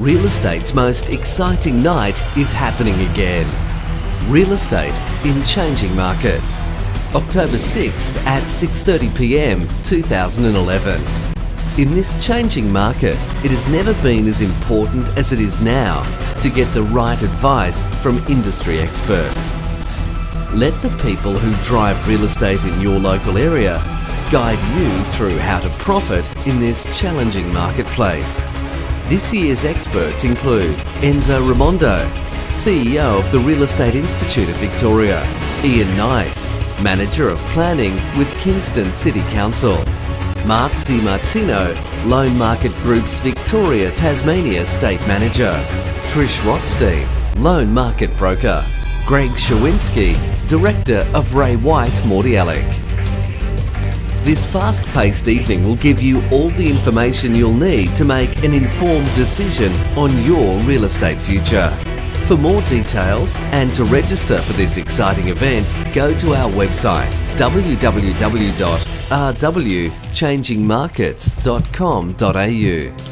Real estate's most exciting night is happening again. Real estate in changing markets. October 6th at 6.30pm 2011. In this changing market, it has never been as important as it is now to get the right advice from industry experts. Let the people who drive real estate in your local area guide you through how to profit in this challenging marketplace. This year's experts include Enzo Raimondo, CEO of the Real Estate Institute of Victoria, Ian Nice, Manager of Planning with Kingston City Council, Mark DiMartino, Loan Market Group's Victoria Tasmania State Manager, Trish Rothstein, Loan Market Broker, Greg Shawinski, Director of Ray White Mordialloc. This fast paced evening will give you all the information you'll need to make an informed decision on your real estate future. For more details and to register for this exciting event, go to our website www.rwchangingmarkets.com.au.